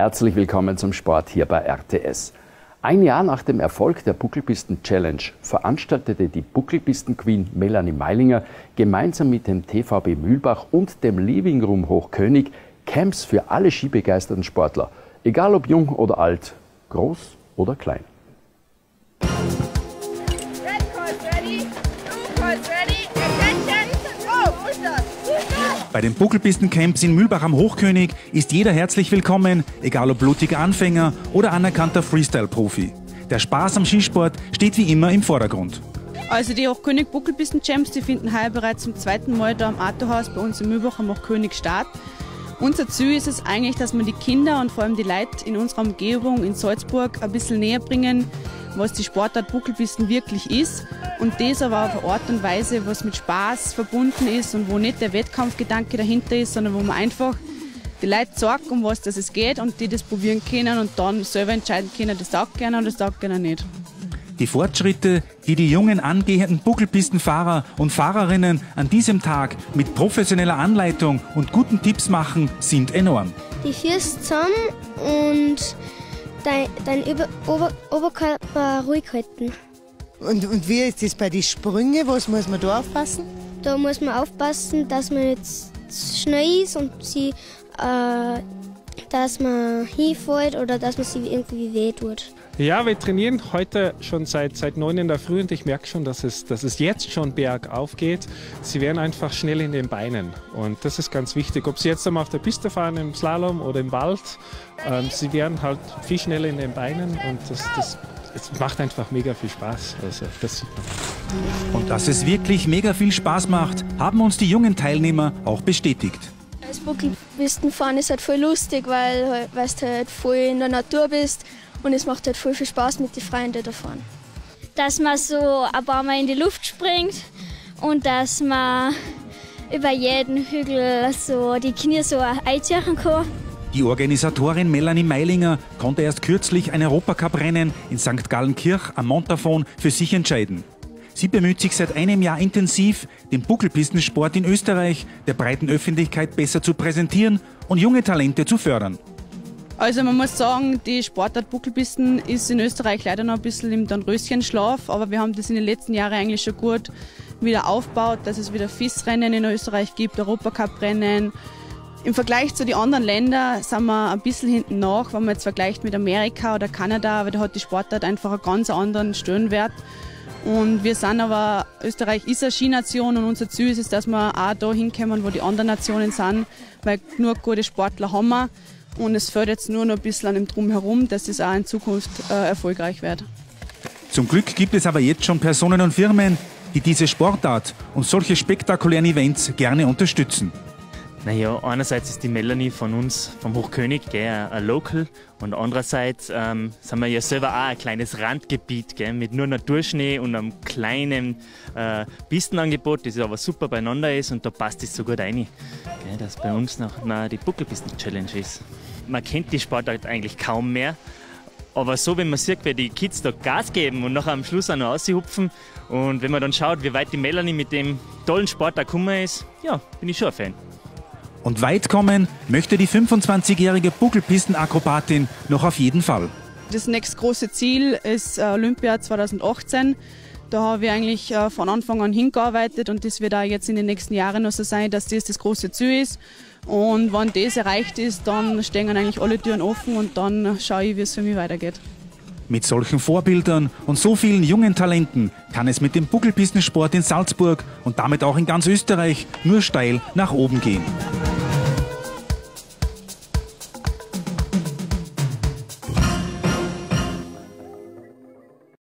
Herzlich willkommen zum Sport hier bei RTS. Ein Jahr nach dem Erfolg der Buckelpisten Challenge veranstaltete die Buckelpisten Queen Melanie Meilinger gemeinsam mit dem TVB Mühlbach und dem Living Room Hochkönig Camps für alle skibegeisterten Sportler, egal ob jung oder alt, groß oder klein. Bei den Buckelpistencamps in Mühlbach am Hochkönig ist jeder herzlich willkommen, egal ob blutiger Anfänger oder anerkannter Freestyle-Profi. Der Spaß am Skisport steht wie immer im Vordergrund. Also die Hochkönig Buckelpisten Champs, die finden heuer bereits zum zweiten Mal da am Artohaus bei uns in Mühlbach am Hochkönig statt. Unser Ziel ist es eigentlich, dass wir die Kinder und vor allem die Leute in unserer Umgebung in Salzburg ein bisschen näher bringen, was die Sportart Buckelpisten wirklich ist und das aber auf eine Art und Weise, was mit Spaß verbunden ist und wo nicht der Wettkampfgedanke dahinter ist, sondern wo man einfach die Leute sagt, um was das es geht und die das probieren können und dann selber entscheiden können, das taugt gerne und das taugt gerne nicht. Die Fortschritte, die die jungen angehenden Buckelpistenfahrer und Fahrerinnen an diesem Tag mit professioneller Anleitung und guten Tipps machen, sind enorm. Die Füße zusammen und dein, dein Über Ober Oberkörper ruhig halten. Und, und wie ist das bei den Sprüngen? Was muss man da aufpassen? Da muss man aufpassen, dass man jetzt schnell ist und sie, äh, dass man hinfällt oder dass man sie irgendwie wehtut. Ja, wir trainieren heute schon seit, seit 9 in der Früh und ich merke schon, dass es, dass es jetzt schon bergauf geht. Sie werden einfach schnell in den Beinen und das ist ganz wichtig. Ob Sie jetzt einmal auf der Piste fahren, im Slalom oder im Wald, ähm, Sie werden halt viel schneller in den Beinen und das, das es macht einfach mega viel Spaß. Also das Und dass es wirklich mega viel Spaß macht, haben uns die jungen Teilnehmer auch bestätigt. Das Buckelpistenfahren ist halt voll lustig, weil, weil du halt voll in der Natur bist und es macht halt voll viel Spaß mit den Freunden da fahren. Dass man so ein paar Mal in die Luft springt und dass man über jeden Hügel so die Knie so einziehen kann. Die Organisatorin Melanie Meilinger konnte erst kürzlich ein Europacup-Rennen in St. Gallenkirch am Montafon für sich entscheiden. Sie bemüht sich seit einem Jahr intensiv, den Buckelpistensport in Österreich der breiten Öffentlichkeit besser zu präsentieren und junge Talente zu fördern. Also man muss sagen, die Sportart Buckelpisten ist in Österreich leider noch ein bisschen im Dornröschenschlaf, aber wir haben das in den letzten Jahren eigentlich schon gut wieder aufgebaut, dass es wieder FIS-Rennen in Österreich gibt, Europacup-Rennen, im Vergleich zu den anderen Ländern sind wir ein bisschen hinten nach, wenn man jetzt vergleicht mit Amerika oder Kanada, aber da hat die Sportart einfach einen ganz anderen Stellenwert. Und wir sind aber, Österreich ist eine Skination und unser Ziel ist es, dass wir auch da hinkommen, wo die anderen Nationen sind, weil nur gute Sportler haben wir. Und es fällt jetzt nur noch ein bisschen an dem Drumherum, dass es auch in Zukunft äh, erfolgreich wird. Zum Glück gibt es aber jetzt schon Personen und Firmen, die diese Sportart und solche spektakulären Events gerne unterstützen. Naja, einerseits ist die Melanie von uns, vom Hochkönig, gell, ein Local und andererseits ähm, sind wir ja selber auch ein kleines Randgebiet gell, mit nur Naturschnee und einem kleinen äh, Pistenangebot, das aber super beieinander ist und da passt es so gut rein, gell, dass bei uns noch na, die Buckelpisten-Challenge ist. Man kennt die Sportart eigentlich kaum mehr, aber so, wenn man sieht, wie die Kids da Gas geben und nachher am Schluss auch noch raushupfen und wenn man dann schaut, wie weit die Melanie mit dem tollen Sport da gekommen ist, ja, bin ich schon ein Fan. Und weit kommen möchte die 25-jährige Buckelpistenakrobatin noch auf jeden Fall. Das nächste große Ziel ist äh, Olympia 2018. Da haben wir eigentlich äh, von Anfang an hingearbeitet und das wird auch jetzt in den nächsten Jahren noch so sein, dass das das große Ziel ist. Und wenn das erreicht ist, dann stehen eigentlich alle Türen offen und dann schaue ich, wie es für mich weitergeht. Mit solchen Vorbildern und so vielen jungen Talenten kann es mit dem Buckelpistensport in Salzburg und damit auch in ganz Österreich nur steil nach oben gehen.